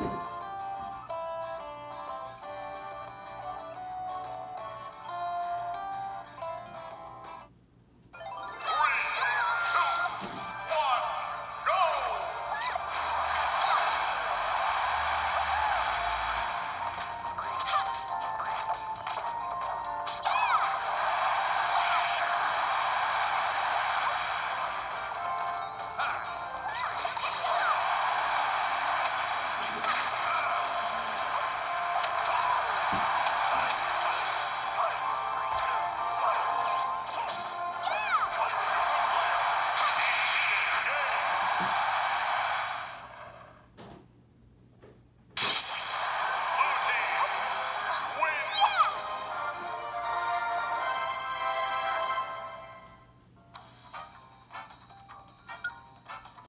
you